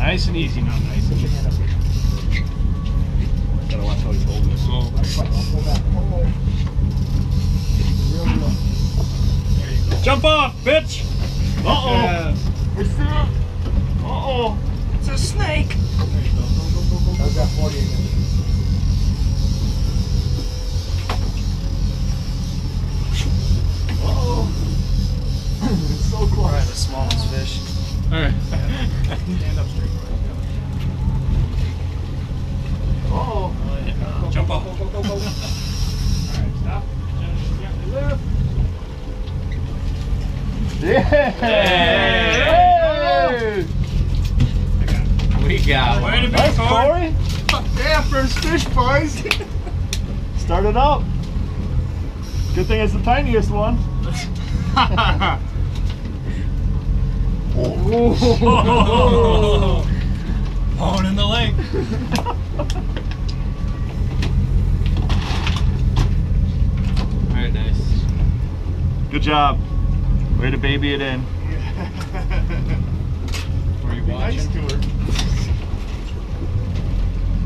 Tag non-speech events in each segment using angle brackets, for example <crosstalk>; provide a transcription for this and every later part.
Nice and easy now, nice and easy. Gotta watch how he's holding it. Jump off, bitch! Uh-oh. Uh-oh. It's a snake. How's that 40 again? It's so close. Alright, the smallest fish. Alright. Stand up straight. Uh-oh. Jump off. Go, go, go, go. Alright, stop. Gently. Yeah. Hey. We got Way to be. Corey. Yeah, first fish, boys. Start it up. Good thing it's the tiniest one. Oh. Bone in the lake. Very nice. Good job. Way to baby it in. <laughs> Were you Nice watching? to her.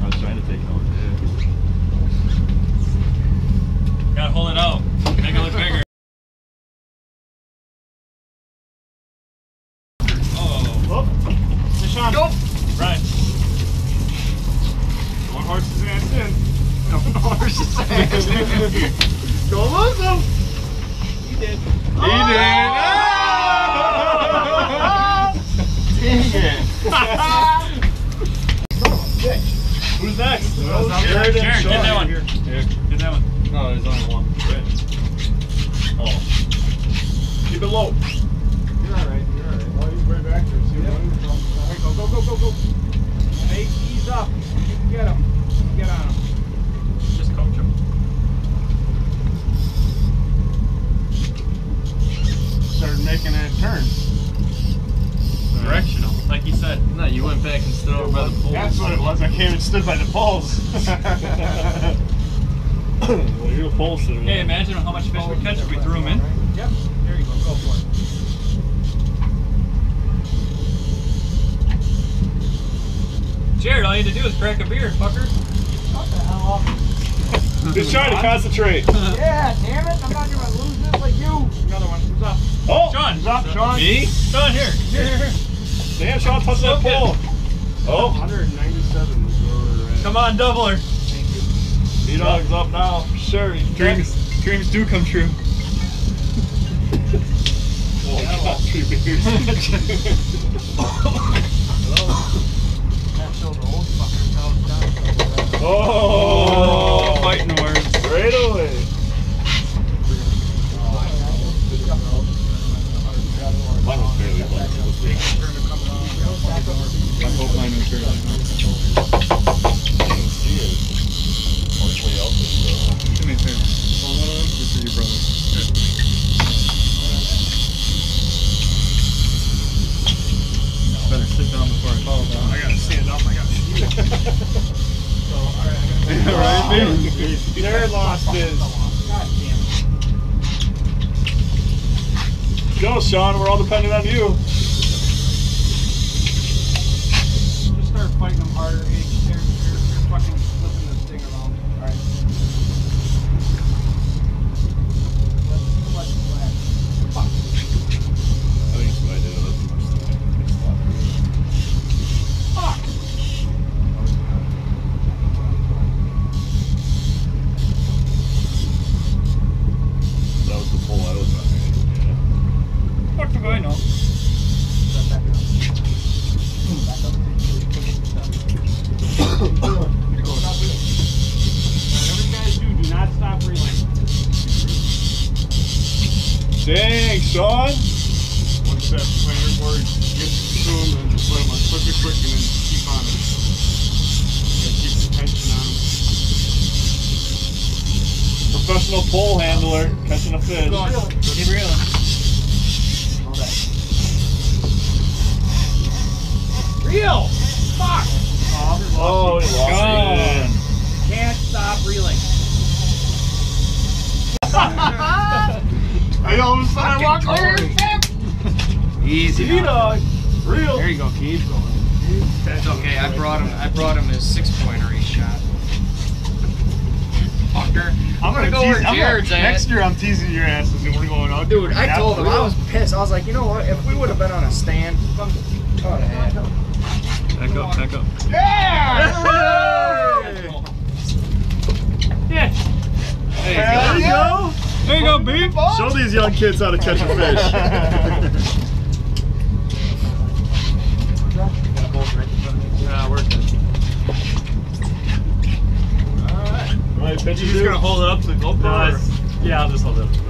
I was trying to take notes. Gotta hold it out. Make it look bigger. Oh. Oh, Deshaun. Go. Right. one horse's ass in. One horse's ass. Go Muslim. You did. He did. Dang it. Who's next? Jared, Jared, get that one. Here, get that one. No, there's only one. Oh. Keep it low. You're alright, you're alright. Oh, he's right back there. See he's. Alright, go, go, go, go, go. Hey, ease up. You can get him. You can get on him. Just coach him. Started making a turn. Directional, like you said. No, you went back and stood over by the pool. That's what it was. I came and stood by the poles. <laughs> well, you're a pole sitter. Hey, imagine how much fish we'd catch if we threw them in. Yep. There you go. Go for it. Jared, all you had to do is crack a beer, fucker. What the hell off? Just trying to concentrate. <laughs> Yeah, damn it. I'm not gonna lose this like you. Another one. Who's up? Oh, Sean. he's Sean. Me? Sean, here. Here. Damn, Sean touched that pole. Oh, 197 is where at. Come on, doubler. B Dog's up now. for Sure, Dreams, dreams do come true. Oh, got three beers. <laughs> That showed the old fucker. Now it's down. oh, fighting words. Right away. Mine was barely bumped. I hope mine was barely. Do me a favor. This is your brother. Better sit down before I fall down. I gotta stand up. I gotta shoot. So, alright, I gotta. right, damn it. Go, Sean. We're all depending on you. Just start fighting them harder. Dang, Sean. One step, when you're worried, to them and just let them on quick, quick, quick, and then keep on it. Yeah, keep the tension on them. Professional pole handler catching a fish. Keep reeling. Reel! Fuck! Oh, he lost oh, Gone. it. Can't stop reeling. <laughs> I all of a sudden walked over. Easy. B Dog. Real. There you go, keep going. That's okay. I brought him. I brought him his six pointer he shot. Fucker. I'm gonna go tease. where I'm gonna, at. next year, I'm teasing your asses, and we're going out. Dude, I Yeah, told him for I was pissed. I was like, you know what? If we would have been on a stand, fuck, oh, heck. Back up, back up. Yeah! <laughs> Yeah. There There you go. There you go. Show these young kids how to catch a fish. Yeah, we're good. right, pitch He's gonna hold it up to the GoPro. No, yeah, I'll just hold it up to go.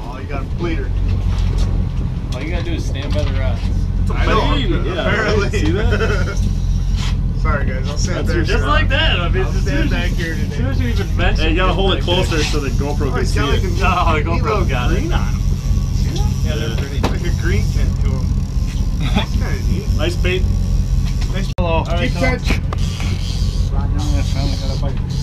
Oh, you got a bleeder. All you gotta do is stand by the rods. I know. Yeah, apparently. see that? <laughs> Sorry, guys. I'll stand That's back. just here. like that. I mean, I'll as stand back you, here as soon as you even mention Hey, you gotta hold it closer this. Oh, so the GoPro Oh, can he's see like it. neat- No, the GoPro little got it. green on him. Yeah, they're pretty. Like a green tint to him. That's kind of neat. Nice bait. Nice. Hello. All right, Keep come catch. Yeah, finally got a bite.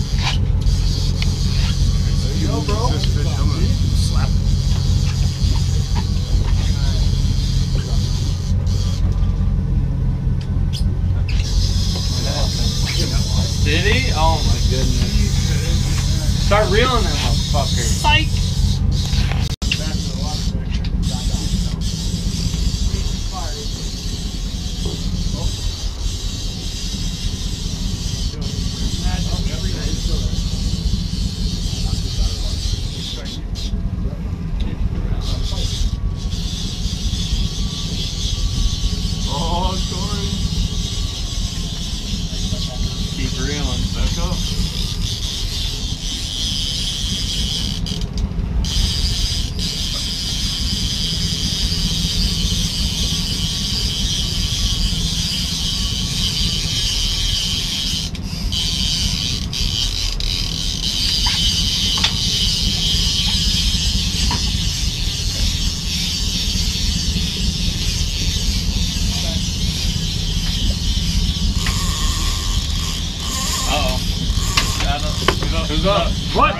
Who's up? Who's up? What?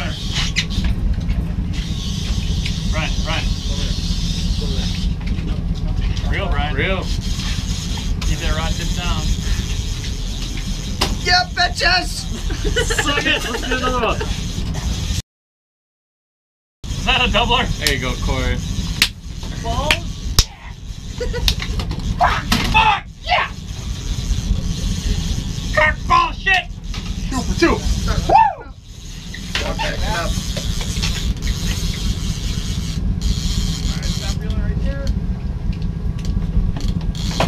Brian, Brian. Real, Brian. Real. Keep that rod tip down. Yeah, bitches! Suck it. Let's do another one. Is that a doubler? There you go, Corey. Balls? Fuck! Yeah! Kirk bullshit! Two for two. Woo! Stop reeling right there.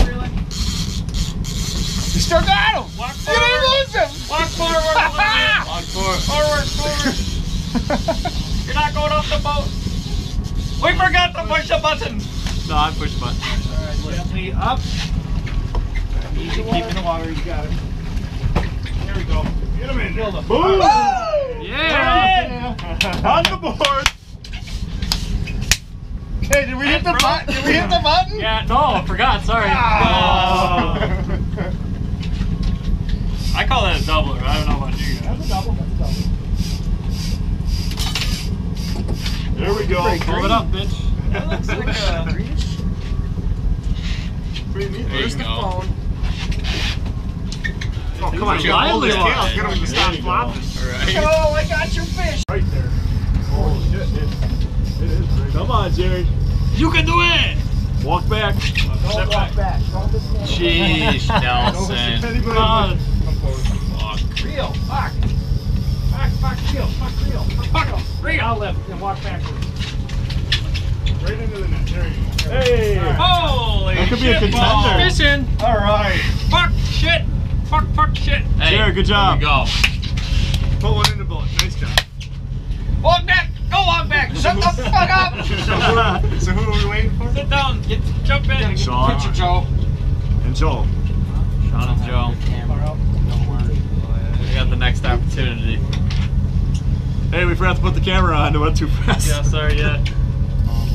Reeling. You still got him. Walk You didn't forward! lose him. Walk forward a little bit! On forward. Forward, forward! <laughs> You're not going off the boat! We forgot to push the button! No, I push button. Alright, Gently up. Easy keep in the water. You got it. There we go. Get him in. Feel the Boom. Yeah! On the board. Okay, did we hit the button? Did we hit the button? Yeah, no, I forgot, sorry. Ah. I call that a doubler. I don't know about you guys. That's a double. That's a double. There we go. Pull it up, bitch. That looks like a... <laughs> Pretty neat. There you Where's the go. phone? Come on. Put You your gotta hold his hold tail. Get him to stop There you go. flopping. Alright. Oh, I got your fish. Right there. Holy shit. It, it is right Come on, Jerry. You can do it! Walk back. Don't walk back. Don't just stand Sheesh, <laughs> Don't Nelson. Come on. Come. Fuck. Reel. Fuck. Fuck. Fuck. Reel. Fuck. Reel. Fuck. Reel. Reel. I'll lift and walk backwards. Right into the net. There you go. Hey. Holy That could be a shit contender. balls. Fishing! All right. Fuck shit! Fuck, fuck shit! Hey, Jared, good job. Here we go. Put one in the boat. Nice job. Walk back! Go walk back! <laughs> Shut the fuck up! <laughs> so who are we waiting for? Sit down! Get, jump in! Sean. Picture Joe. And Joel. Sean and Joe. Don't worry. We got the next opportunity. Hey, we forgot to put the camera on. It went too fast. Yeah, sorry, yeah. <laughs> Oh,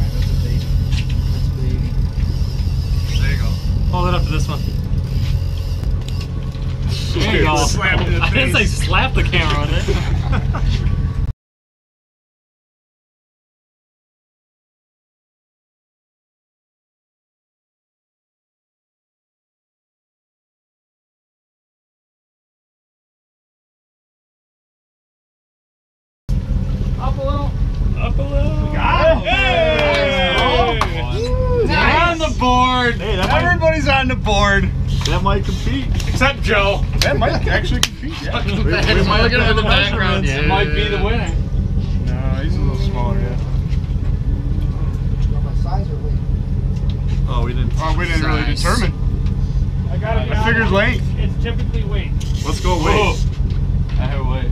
there you go. Hold it up to this one you. I didn't say slap the camera on it. Up a little. Up a little. Got On the board. Everybody's on the board. That might compete. Except Joe. That might actually compete. Yeah. <laughs> We, we might looking in the the background, yeah. It might be the winner. No, he's a little smaller. Yeah. Oh, we didn't. Oh, we didn't really determine. I gotta be I figured honest. length. It's typically weight. Let's go Whoa. I have weight.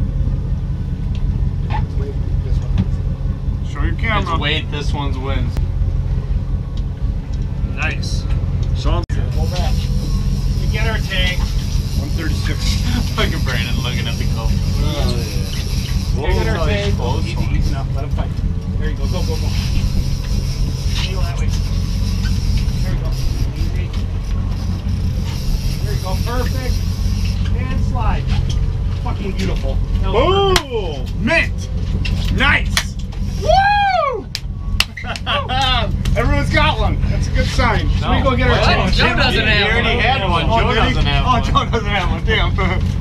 Show your camera. It's camera. weight. This one's wins. Nice. Sean. We get our tank. 136. <laughs> Look at Brandon looking at the goal. Oh, we get our oh, tank. Oh, Close Easy, one. easy enough. Let him fight. There you go. Go, go, go. Kneel that way. There you go. Easy. There you go. Perfect. And slide. Fucking beautiful. That was Boom! Mint! Nice! Woo! <laughs> Everyone's got one. That's a good sign. Should we go get our What? tank? Oh, Joe doesn't have He have already one. had one. Oh, Joe doesn't have oh, one. Joe doesn't have one. Damn.